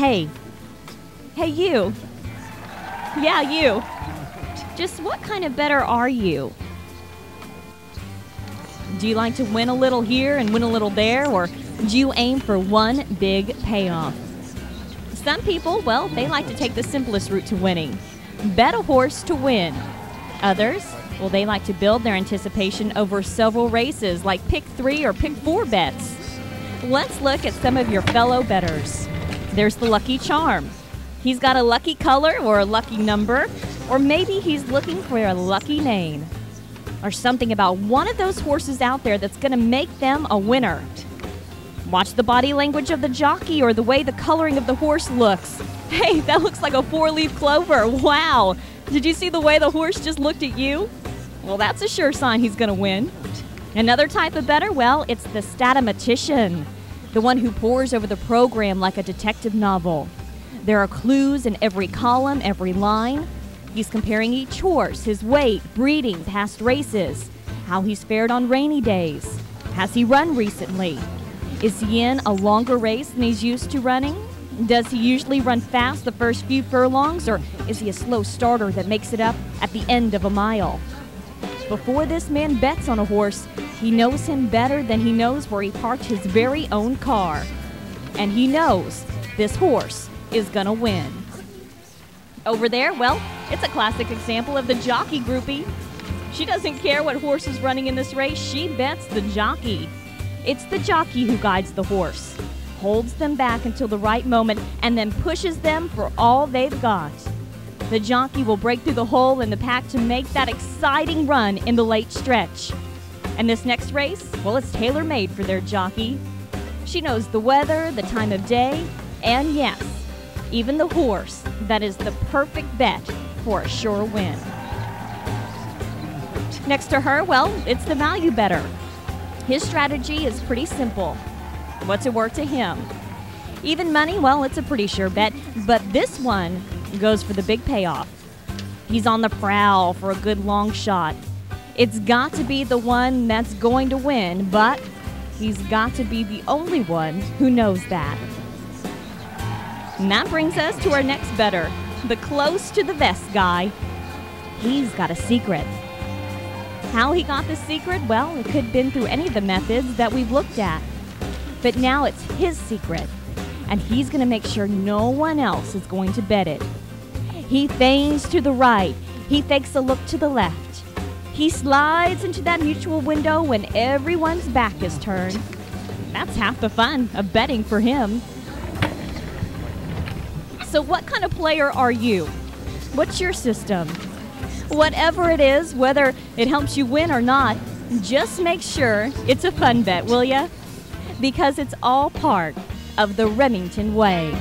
Hey, hey, you. Yeah, you. Just what kind of bettor are you? Do you like to win a little here and win a little there, or do you aim for one big payoff? Some people, well, they like to take the simplest route to winning bet a horse to win. Others, well, they like to build their anticipation over several races, like pick three or pick four bets. Let's look at some of your fellow bettors. There's the Lucky Charm. He's got a lucky color or a lucky number, or maybe he's looking for a lucky name. Or something about one of those horses out there that's going to make them a winner. Watch the body language of the jockey or the way the coloring of the horse looks. Hey, that looks like a four leaf clover. Wow. Did you see the way the horse just looked at you? Well, that's a sure sign he's going to win. Another type of bettor, well, it's the statomatician, the one who pores over the program like a detective novel. There are clues in every column, every line. He's comparing each horse, his weight, breeding, past races, how he's fared on rainy days. Has he run recently? Is he in a longer race than he's used to running? Does he usually run fast the first few furlongs, or is he a slow starter that makes it up at the end of a mile? Before this man bets on a horse, he knows him better than he knows where he parked his very own car. And he knows this horse is gonna win. Over there, well, it's a classic example of the jockey groupie. She doesn't care what horse is running in this race, she bets the jockey. It's the jockey who guides the horse, holds them back until the right moment, and then pushes them for all they've got. The jockey will break through the hole in the pack to make that exciting run in the late stretch. And this next race, well, it's tailor made for their jockey. She knows the weather, the time of day, and yes, even the horse that is the perfect bet for a sure win. Next to her, well, it's the value bettor. His strategy is pretty simple. What's it worth to him? Even money, well, it's a pretty sure bet, but this one goes for the big payoff. He's on the prowl for a good long shot. It's got to be the one that's going to win, but he's got to be the only one who knows that. And that brings us to our next bettor, the close to the vest guy. He's got a secret. How he got the secret? Well, it could have been through any of the methods that we've looked at. But now it's his secret, and he's going to make sure no one else is going to bet it. He feigns to the right, he fakes a look to the left. He slides into that mutuel window when everyone's back is turned. That's half the fun of betting for him. So, what kind of player are you? What's your system? Whatever it is, whether it helps you win or not, just make sure it's a fun bet, will ya? Because it's all part of the Remington way.